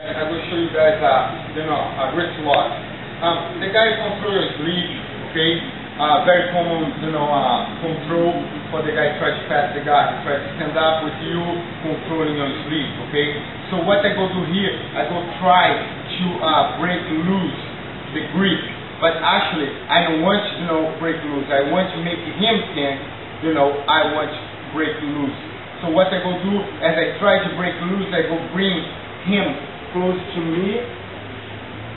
I will show you guys, uh, you know, a wrist lock. Um, the guy control your sleeve, okay? Uh, very common, you know, uh, control for the guy try to pass the guy, try to stand up with you, controlling your sleeve, okay? So what I go do here, I go try to uh, break loose the grip, but actually I don't want to, you know, break loose. I want to make him think, you know, I want to break loose. So what I go do, as I try to break loose, I go bring him close to me,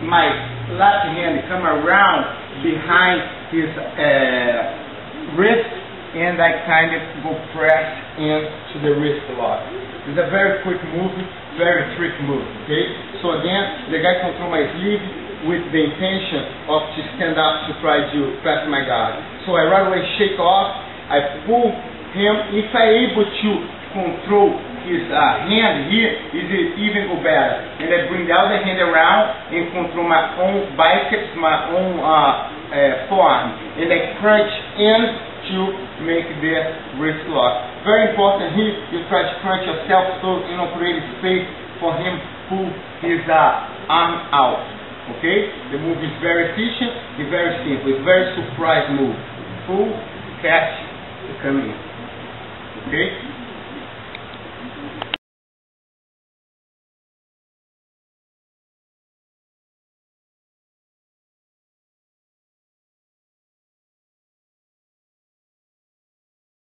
my left hand come around behind his uh, wrist and I kind of go press into the wrist a lot. It's a very quick move, very trick move, okay? So again, the guy control my sleeve with the intention of to stand up to try to press my guard. So I right away shake off, I pull him, if I able to control his uh, hand here, is even better. And I bring the other hand around and control my own biceps, my own uh, uh, forearm. And I crunch in to make the wrist lock. Very important here, you try to crunch yourself so you know create space for him pull his uh, arm out. Okay? The move is very efficient, very simple, it's very surprise move. Pull, catch, come in. Okay?